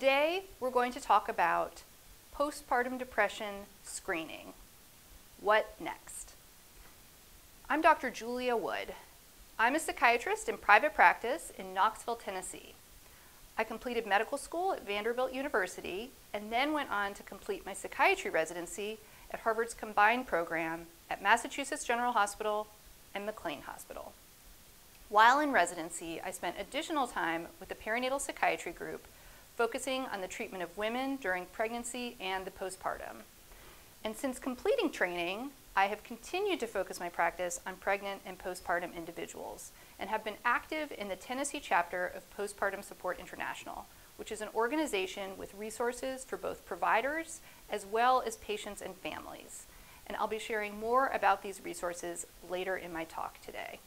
Today we're going to talk about postpartum depression screening. What next? I'm Dr. Julia Wood. I'm a psychiatrist in private practice in Knoxville, Tennessee. I completed medical school at Vanderbilt University and then went on to complete my psychiatry residency at Harvard's combined program at Massachusetts General Hospital and McLean Hospital. While in residency, I spent additional time with the perinatal psychiatry group, focusing on the treatment of women during pregnancy and the postpartum. And since completing training, I have continued to focus my practice on pregnant and postpartum individuals and have been active in the Tennessee chapter of Postpartum Support International, which is an organization with resources for both providers as well as patients and families. And I'll be sharing more about these resources later in my talk today.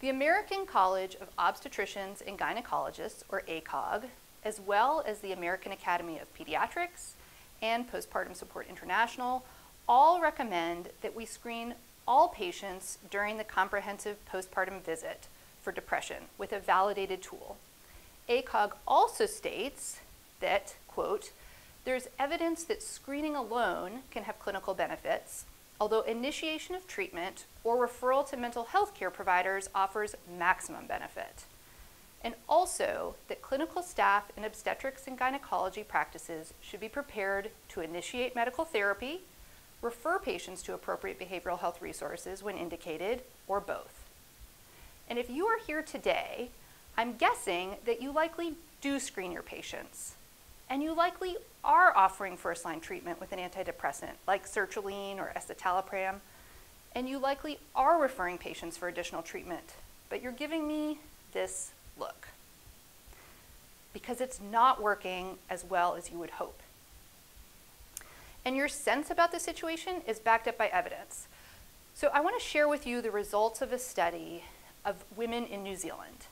The American College of Obstetricians and Gynecologists, or ACOG, as well as the American Academy of Pediatrics and Postpartum Support International, all recommend that we screen all patients during the comprehensive postpartum visit for depression with a validated tool. ACOG also states that, quote, there's evidence that screening alone can have clinical benefits, although initiation of treatment or referral to mental health care providers offers maximum benefit. And also that clinical staff in obstetrics and gynecology practices should be prepared to initiate medical therapy, refer patients to appropriate behavioral health resources when indicated, or both. And if you are here today, I'm guessing that you likely do screen your patients and you likely are offering first-line treatment with an antidepressant like sertraline or escitalopram, and you likely are referring patients for additional treatment, but you're giving me this look because it's not working as well as you would hope. And your sense about the situation is backed up by evidence. So I want to share with you the results of a study of women in New Zealand.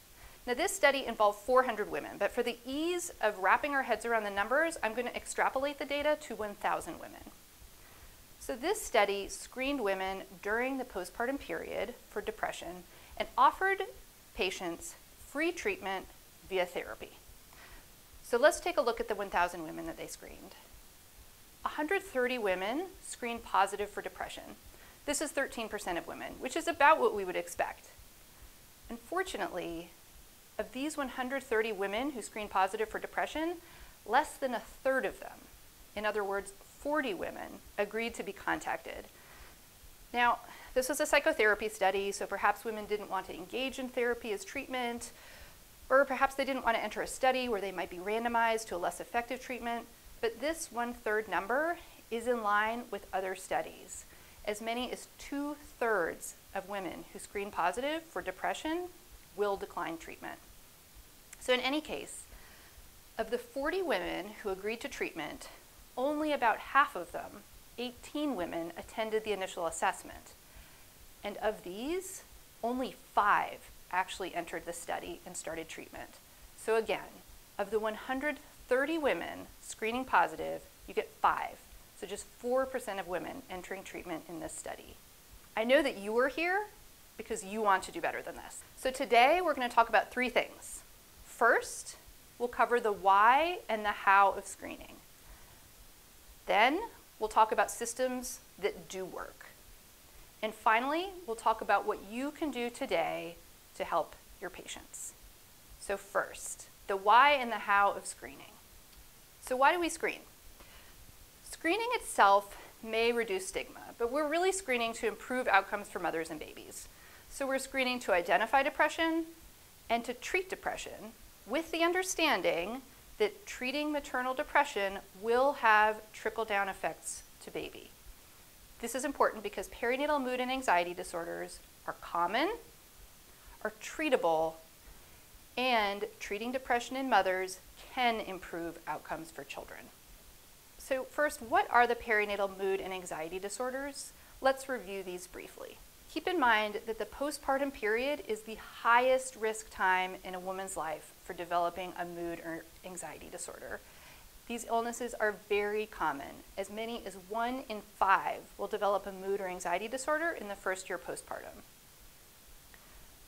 Now this study involved 400 women, but for the ease of wrapping our heads around the numbers, I'm going to extrapolate the data to 1,000 women. So this study screened women during the postpartum period for depression and offered patients free treatment via therapy. So let's take a look at the 1,000 women that they screened. 130 women screened positive for depression. This is 13% of women, which is about what we would expect. Unfortunately, of these 130 women who screened positive for depression, less than a third of them, in other words, 40 women, agreed to be contacted. Now, this was a psychotherapy study, so perhaps women didn't want to engage in therapy as treatment, or perhaps they didn't want to enter a study where they might be randomized to a less effective treatment. But this one third number is in line with other studies. As many as two thirds of women who screen positive for depression will decline treatment. So in any case, of the 40 women who agreed to treatment, only about half of them, 18 women, attended the initial assessment. And of these, only five actually entered the study and started treatment. So again, of the 130 women screening positive, you get five. So just 4% of women entering treatment in this study. I know that you are here because you want to do better than this. So today we're going to talk about three things. First, we'll cover the why and the how of screening. Then we'll talk about systems that do work. And finally, we'll talk about what you can do today to help your patients. So first, the why and the how of screening. So why do we screen? Screening itself may reduce stigma, but we're really screening to improve outcomes for mothers and babies. So we're screening to identify depression and to treat depression with the understanding that treating maternal depression will have trickle-down effects to baby. This is important because perinatal mood and anxiety disorders are common, are treatable, and treating depression in mothers can improve outcomes for children. So first, what are the perinatal mood and anxiety disorders? Let's review these briefly. Keep in mind that the postpartum period is the highest risk time in a woman's life for developing a mood or anxiety disorder. These illnesses are very common. As many as one in five will develop a mood or anxiety disorder in the first year postpartum.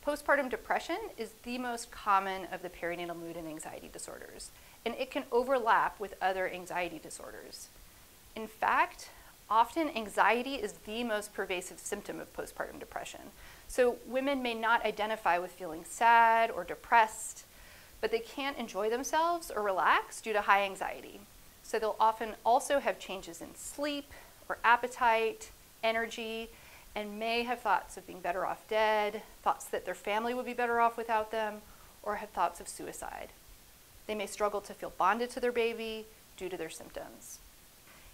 Postpartum depression is the most common of the perinatal mood and anxiety disorders. and it can overlap with other anxiety disorders. In fact, often anxiety is the most pervasive symptom of postpartum depression. So women may not identify with feeling sad or depressed, but they can't enjoy themselves or relax due to high anxiety. So they'll often also have changes in sleep or appetite, energy, and may have thoughts of being better off dead, thoughts that their family would be better off without them, or have thoughts of suicide. They may struggle to feel bonded to their baby due to their symptoms.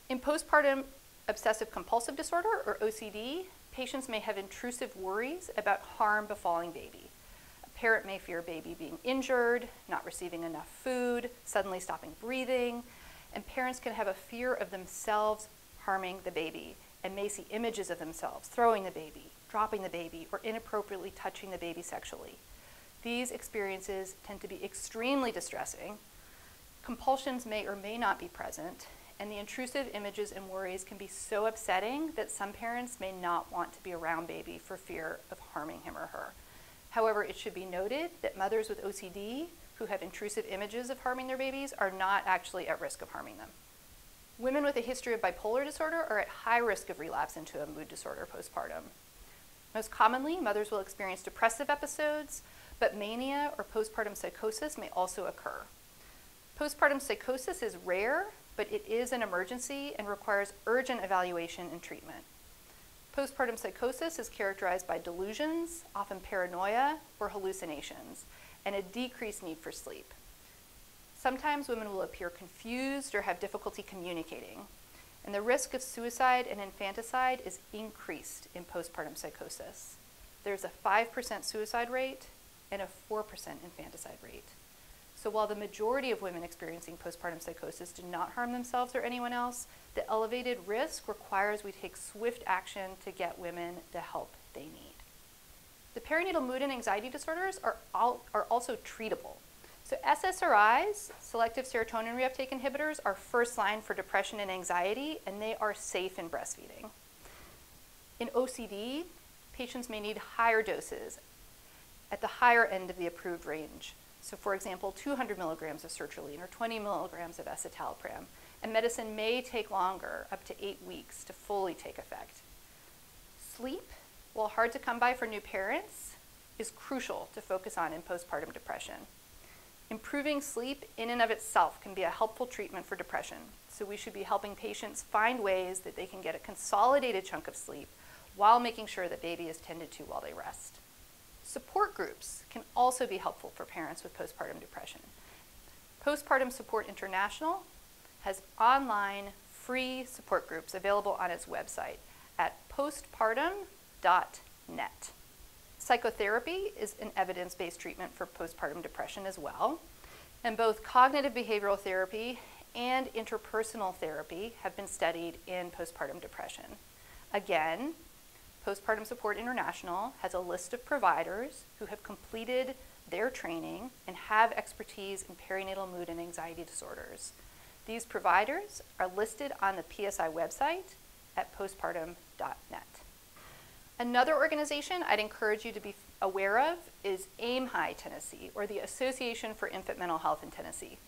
In postpartum obsessive compulsive disorder, or OCD, patients may have intrusive worries about harm befalling baby. Parent may fear baby being injured, not receiving enough food, suddenly stopping breathing, and parents can have a fear of themselves harming the baby and may see images of themselves throwing the baby, dropping the baby, or inappropriately touching the baby sexually. These experiences tend to be extremely distressing. Compulsions may or may not be present, and the intrusive images and worries can be so upsetting that some parents may not want to be around baby for fear of harming him or her. However, it should be noted that mothers with OCD who have intrusive images of harming their babies are not actually at risk of harming them. Women with a history of bipolar disorder are at high risk of relapse into a mood disorder postpartum. Most commonly, mothers will experience depressive episodes, but mania or postpartum psychosis may also occur. Postpartum psychosis is rare, but it is an emergency and requires urgent evaluation and treatment. Postpartum psychosis is characterized by delusions, often paranoia or hallucinations, and a decreased need for sleep. Sometimes women will appear confused or have difficulty communicating, and the risk of suicide and infanticide is increased in postpartum psychosis. There's a 5% suicide rate and a 4% infanticide rate. So while the majority of women experiencing postpartum psychosis do not harm themselves or anyone else, the elevated risk requires we take swift action to get women the help they need. The perinatal mood and anxiety disorders are, all, are also treatable. So SSRIs, selective serotonin reuptake inhibitors, are first line for depression and anxiety, and they are safe in breastfeeding. In OCD, patients may need higher doses at the higher end of the approved range. So for example, 200 milligrams of sertraline or 20 milligrams of escitalopram. And medicine may take longer, up to eight weeks, to fully take effect. Sleep, while hard to come by for new parents, is crucial to focus on in postpartum depression. Improving sleep in and of itself can be a helpful treatment for depression, so we should be helping patients find ways that they can get a consolidated chunk of sleep while making sure that baby is tended to while they rest. Support groups can also be helpful for parents with postpartum depression. Postpartum Support International has online free support groups available on its website at postpartum.net. Psychotherapy is an evidence-based treatment for postpartum depression as well. And both cognitive behavioral therapy and interpersonal therapy have been studied in postpartum depression. Again, Postpartum Support International has a list of providers who have completed their training and have expertise in perinatal mood and anxiety disorders. These providers are listed on the PSI website at postpartum.net. Another organization I'd encourage you to be aware of is AIM High Tennessee, or the Association for Infant Mental Health in Tennessee.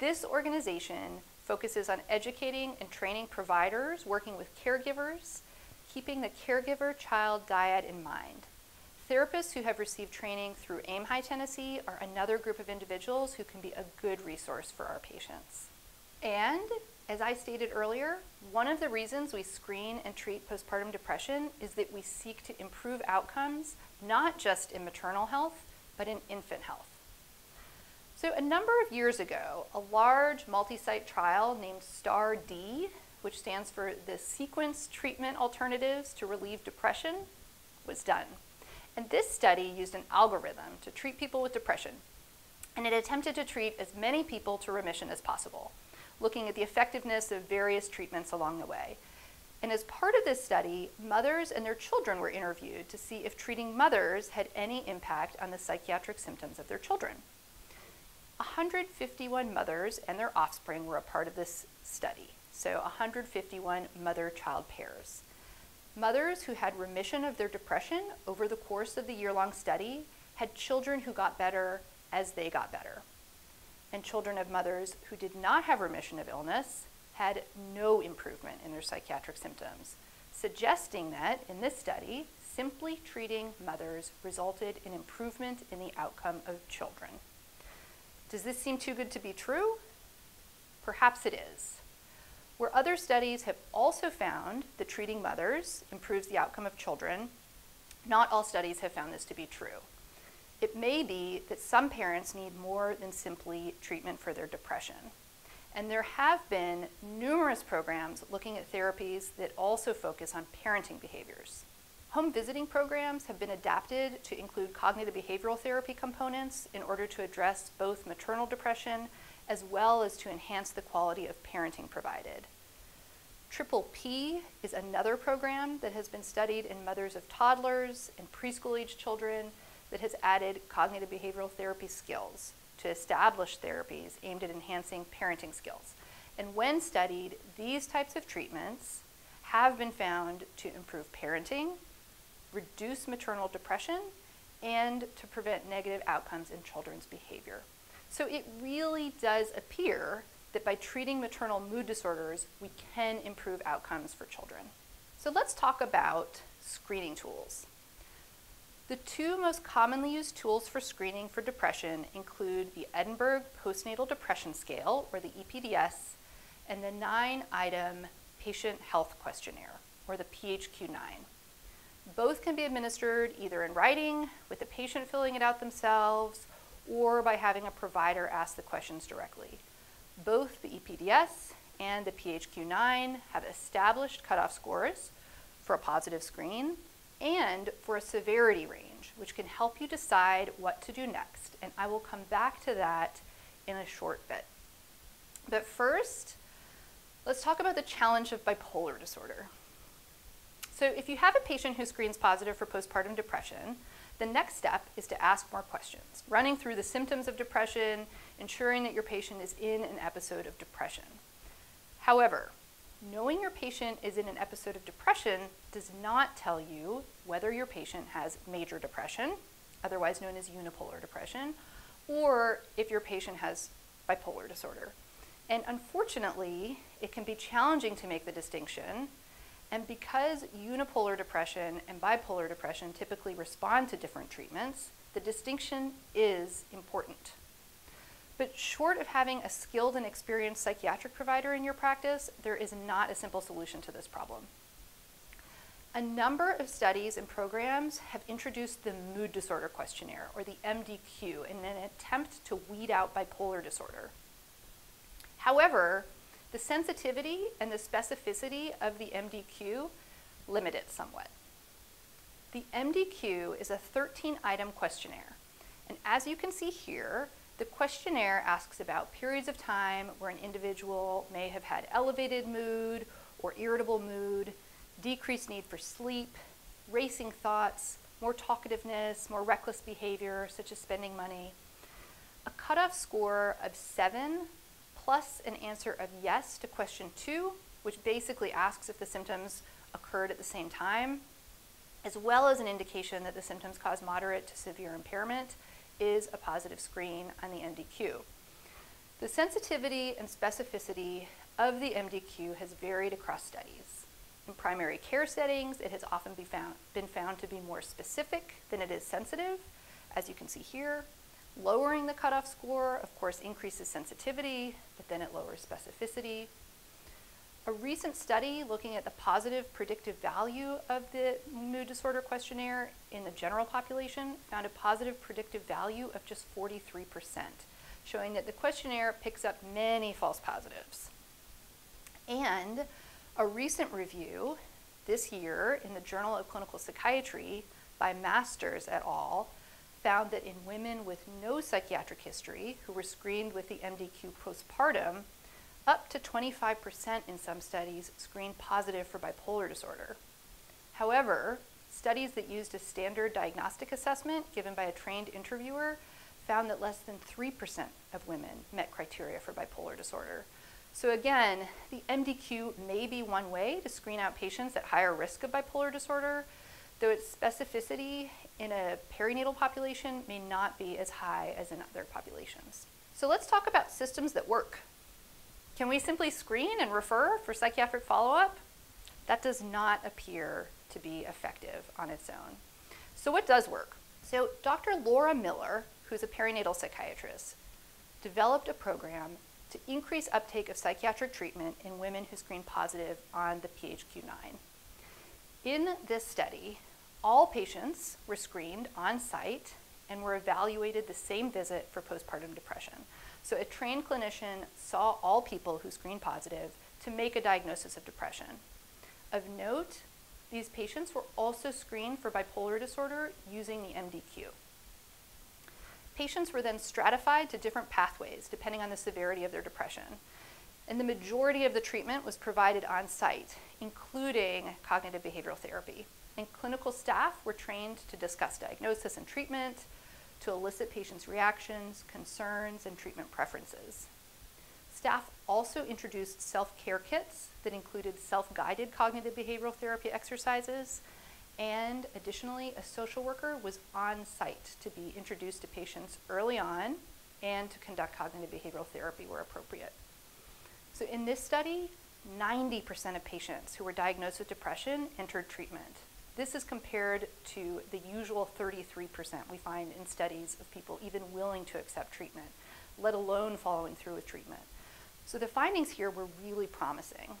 This organization focuses on educating and training providers working with caregivers keeping the caregiver-child dyad in mind. Therapists who have received training through AIM High Tennessee are another group of individuals who can be a good resource for our patients. And as I stated earlier, one of the reasons we screen and treat postpartum depression is that we seek to improve outcomes, not just in maternal health, but in infant health. So a number of years ago, a large multi-site trial named STAR-D which stands for the Sequence Treatment Alternatives to Relieve Depression, was done. And this study used an algorithm to treat people with depression. And it attempted to treat as many people to remission as possible, looking at the effectiveness of various treatments along the way. And as part of this study, mothers and their children were interviewed to see if treating mothers had any impact on the psychiatric symptoms of their children. 151 mothers and their offspring were a part of this study so 151 mother-child pairs. Mothers who had remission of their depression over the course of the year-long study had children who got better as they got better. and children of mothers who did not have remission of illness had no improvement in their psychiatric symptoms, suggesting that in this study, simply treating mothers resulted in improvement in the outcome of children. Does this seem too good to be true? Perhaps it is. Where other studies have also found that treating mothers improves the outcome of children, not all studies have found this to be true. It may be that some parents need more than simply treatment for their depression. And there have been numerous programs looking at therapies that also focus on parenting behaviors. Home visiting programs have been adapted to include cognitive behavioral therapy components in order to address both maternal depression as well as to enhance the quality of parenting provided. Triple P is another program that has been studied in mothers of toddlers and preschool age children that has added cognitive behavioral therapy skills to establish therapies aimed at enhancing parenting skills. And when studied, these types of treatments have been found to improve parenting, reduce maternal depression, and to prevent negative outcomes in children's behavior. So it really does appear that by treating maternal mood disorders, we can improve outcomes for children. So let's talk about screening tools. The two most commonly used tools for screening for depression include the Edinburgh Postnatal Depression Scale, or the EPDS, and the nine item Patient Health Questionnaire, or the PHQ 9. Both can be administered either in writing, with the patient filling it out themselves, or by having a provider ask the questions directly. Both the EPDS and the PHQ 9 have established cutoff scores for a positive screen and for a severity range, which can help you decide what to do next. And I will come back to that in a short bit. But first, let's talk about the challenge of bipolar disorder. So if you have a patient who screens positive for postpartum depression, the next step is to ask more questions, running through the symptoms of depression, ensuring that your patient is in an episode of depression. However, knowing your patient is in an episode of depression does not tell you whether your patient has major depression, otherwise known as unipolar depression, or if your patient has bipolar disorder. And unfortunately, it can be challenging to make the distinction. And because unipolar depression and bipolar depression typically respond to different treatments, the distinction is important. But short of having a skilled and experienced psychiatric provider in your practice, there is not a simple solution to this problem. A number of studies and programs have introduced the Mood Disorder Questionnaire, or the MDQ, in an attempt to weed out bipolar disorder. However, the sensitivity and the specificity of the MDQ limit it somewhat. The MDQ is a 13 item questionnaire, and as you can see here, the questionnaire asks about periods of time where an individual may have had elevated mood or irritable mood, decreased need for sleep, racing thoughts, more talkativeness, more reckless behavior, such as spending money. A cutoff score of seven plus an answer of yes to question two, which basically asks if the symptoms occurred at the same time, as well as an indication that the symptoms cause moderate to severe impairment is a positive screen on the MDQ. The sensitivity and specificity of the MDQ has varied across studies. In primary care settings, it has often be found, been found to be more specific than it is sensitive, as you can see here. Lowering the cutoff score, of course, increases sensitivity, but then it lowers specificity. A recent study looking at the positive predictive value of the mood disorder questionnaire in the general population found a positive predictive value of just 43%, showing that the questionnaire picks up many false positives. And a recent review this year in the Journal of Clinical Psychiatry by Masters et al. Found that in women with no psychiatric history who were screened with the MDQ postpartum, up to 25% in some studies screened positive for bipolar disorder. However, studies that used a standard diagnostic assessment given by a trained interviewer found that less than 3% of women met criteria for bipolar disorder. So again, the MDQ may be one way to screen out patients at higher risk of bipolar disorder, though its specificity in a perinatal population may not be as high as in other populations. So let's talk about systems that work. Can we simply screen and refer for psychiatric follow-up? That does not appear to be effective on its own. So what does work? So Dr. Laura Miller, who's a perinatal psychiatrist, developed a program to increase uptake of psychiatric treatment in women who screen positive on the PHQ-9. In this study, all patients were screened on site and were evaluated the same visit for postpartum depression. So a trained clinician saw all people who screened positive to make a diagnosis of depression. Of note, these patients were also screened for bipolar disorder using the MDQ. Patients were then stratified to different pathways depending on the severity of their depression. And the majority of the treatment was provided on site, including cognitive behavioral therapy. And clinical staff were trained to discuss diagnosis and treatment, to elicit patients' reactions, concerns, and treatment preferences. Staff also introduced self-care kits that included self-guided cognitive behavioral therapy exercises, and additionally, a social worker was on site to be introduced to patients early on and to conduct cognitive behavioral therapy where appropriate. So in this study, 90% of patients who were diagnosed with depression entered treatment. This is compared to the usual 33% we find in studies of people even willing to accept treatment, let alone following through with treatment. So the findings here were really promising.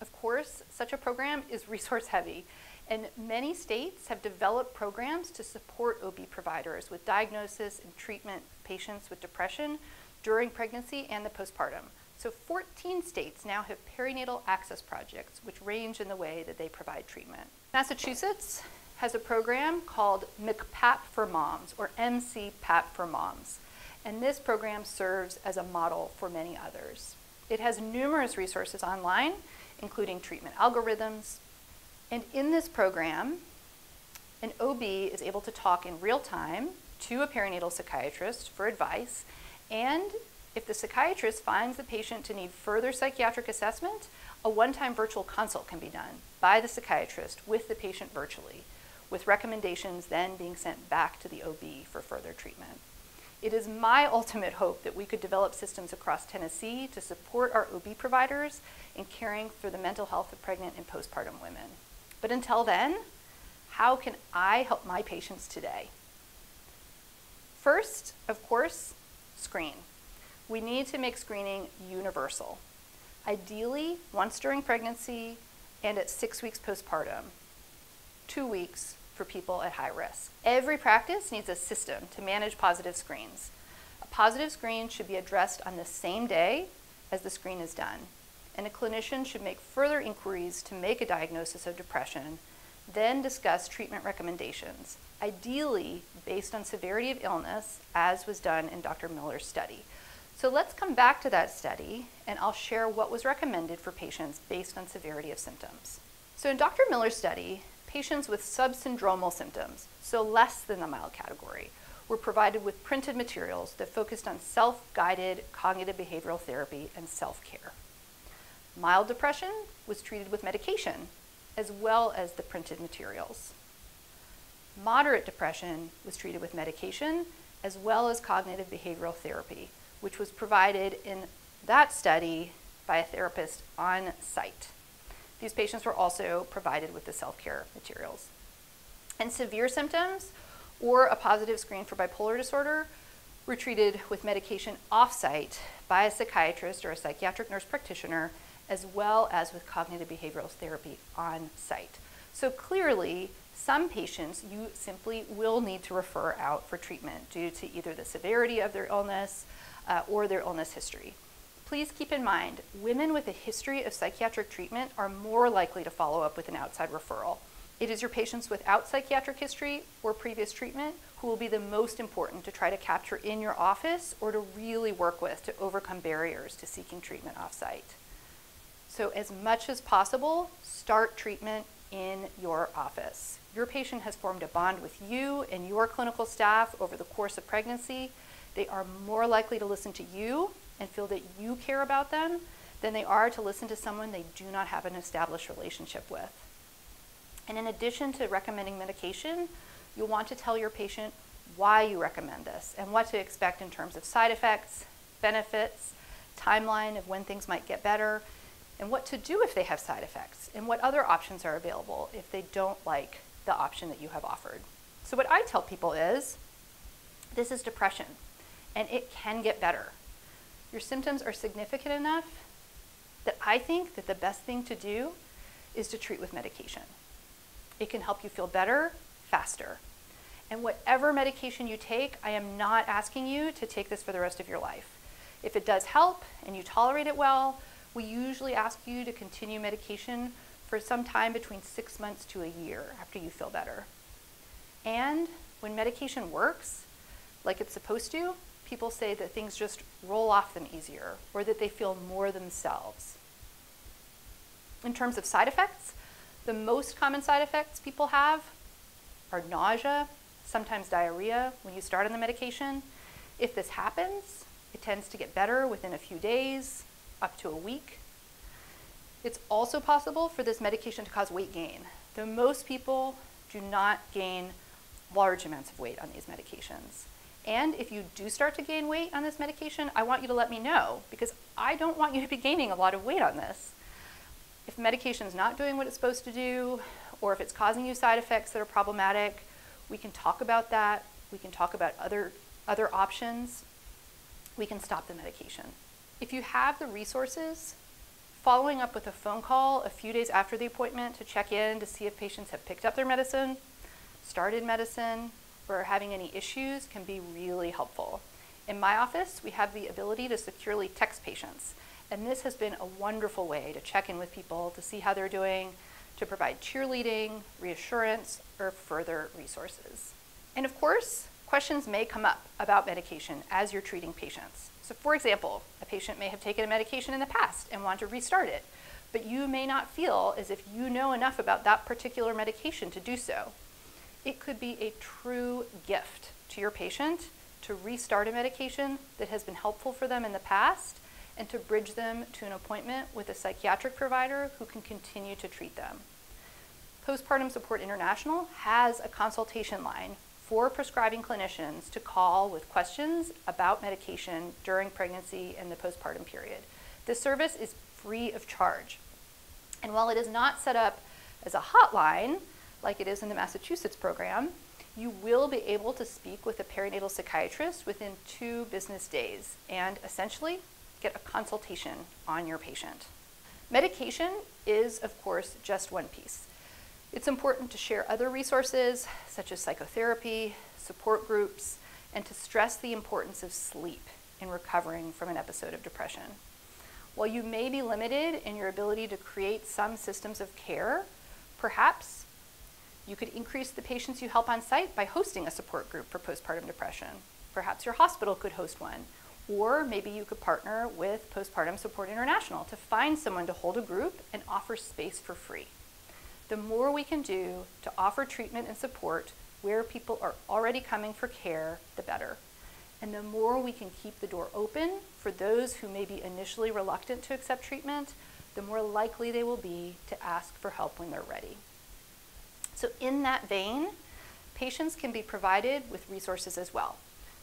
Of course, such a program is resource heavy, and many states have developed programs to support OB providers with diagnosis and treatment patients with depression during pregnancy and the postpartum. So 14 states now have perinatal access projects, which range in the way that they provide treatment. Massachusetts has a program called MCPAP for Moms, or MCPAP for Moms. And this program serves as a model for many others. It has numerous resources online, including treatment algorithms. And in this program, an OB is able to talk in real time to a perinatal psychiatrist for advice and if the psychiatrist finds the patient to need further psychiatric assessment, a one-time virtual consult can be done by the psychiatrist with the patient virtually, with recommendations then being sent back to the OB for further treatment. It is my ultimate hope that we could develop systems across Tennessee to support our OB providers in caring for the mental health of pregnant and postpartum women. But until then, how can I help my patients today? First, of course, screen we need to make screening universal. Ideally, once during pregnancy and at six weeks postpartum, two weeks for people at high risk. Every practice needs a system to manage positive screens. A positive screen should be addressed on the same day as the screen is done, and a clinician should make further inquiries to make a diagnosis of depression, then discuss treatment recommendations, ideally based on severity of illness, as was done in Dr. Miller's study. So let's come back to that study and I'll share what was recommended for patients based on severity of symptoms. So in Dr. Miller's study, patients with subsyndromal symptoms, so less than the mild category, were provided with printed materials that focused on self-guided cognitive behavioral therapy and self-care. Mild depression was treated with medication as well as the printed materials. Moderate depression was treated with medication as well as cognitive behavioral therapy, which was provided in that study by a therapist on site. These patients were also provided with the self-care materials. And severe symptoms or a positive screen for bipolar disorder were treated with medication off-site by a psychiatrist or a psychiatric nurse practitioner as well as with cognitive behavioral therapy on site. So clearly, some patients you simply will need to refer out for treatment due to either the severity of their illness, uh, or their illness history. Please keep in mind, women with a history of psychiatric treatment are more likely to follow up with an outside referral. It is your patients without psychiatric history or previous treatment who will be the most important to try to capture in your office or to really work with to overcome barriers to seeking treatment offsite. So as much as possible, start treatment in your office. Your patient has formed a bond with you and your clinical staff over the course of pregnancy, they are more likely to listen to you and feel that you care about them than they are to listen to someone they do not have an established relationship with. And in addition to recommending medication, you'll want to tell your patient why you recommend this and what to expect in terms of side effects, benefits, timeline of when things might get better, and what to do if they have side effects, and what other options are available if they don't like the option that you have offered. So, what I tell people is this is depression, and it can get better. Your symptoms are significant enough that I think that the best thing to do is to treat with medication. It can help you feel better faster. And whatever medication you take, I am not asking you to take this for the rest of your life. If it does help and you tolerate it well, we usually ask you to continue medication for some time between six months to a year after you feel better. And when medication works, like it's supposed to, people say that things just roll off them easier or that they feel more themselves. In terms of side effects, the most common side effects people have are nausea, sometimes diarrhea when you start on the medication. If this happens, it tends to get better within a few days, up to a week. It's also possible for this medication to cause weight gain, though most people do not gain large amounts of weight on these medications. And if you do start to gain weight on this medication, I want you to let me know because I don't want you to be gaining a lot of weight on this. If medication is not doing what it's supposed to do, or if it's causing you side effects that are problematic, we can talk about that. We can talk about other, other options. We can stop the medication. If you have the resources, following up with a phone call a few days after the appointment to check in to see if patients have picked up their medicine, started medicine, or having any issues can be really helpful. In my office, we have the ability to securely text patients, and this has been a wonderful way to check in with people to see how they're doing, to provide cheerleading, reassurance, or further resources. And of course, questions may come up about medication as you're treating patients. So for example, a patient may have taken a medication in the past and want to restart it, but you may not feel as if you know enough about that particular medication to do so. It could be a true gift to your patient to restart a medication that has been helpful for them in the past and to bridge them to an appointment with a psychiatric provider who can continue to treat them. Postpartum Support International has a consultation line for prescribing clinicians to call with questions about medication during pregnancy and the postpartum period. This service is free of charge. And while it is not set up as a hotline, like it is in the Massachusetts program, you will be able to speak with a perinatal psychiatrist within two business days and essentially get a consultation on your patient. Medication is, of course, just one piece. It's important to share other resources such as psychotherapy, support groups, and to stress the importance of sleep in recovering from an episode of depression. While you may be limited in your ability to create some systems of care, perhaps you could increase the patients you help on site by hosting a support group for postpartum depression. Perhaps your hospital could host one, or maybe you could partner with Postpartum Support International to find someone to hold a group and offer space for free. The more we can do to offer treatment and support where people are already coming for care, the better. And the more we can keep the door open for those who may be initially reluctant to accept treatment, the more likely they will be to ask for help when they're ready. So, in that vein, patients can be provided with resources as well.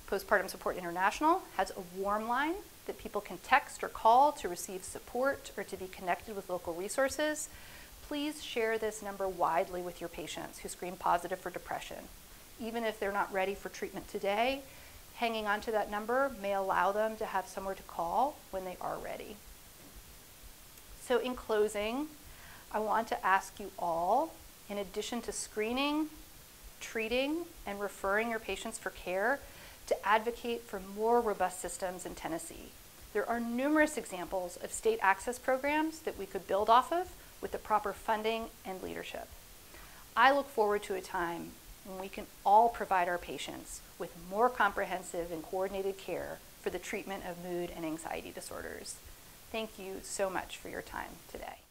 Postpartum Support International has a warm line that people can text or call to receive support or to be connected with local resources. Please share this number widely with your patients who screen positive for depression. Even if they're not ready for treatment today, hanging on to that number may allow them to have somewhere to call when they are ready. So, in closing, I want to ask you all, in addition to screening, treating, and referring your patients for care, to advocate for more robust systems in Tennessee. There are numerous examples of state access programs that we could build off of with the proper funding and leadership. I look forward to a time when we can all provide our patients with more comprehensive and coordinated care for the treatment of mood and anxiety disorders. Thank you so much for your time today.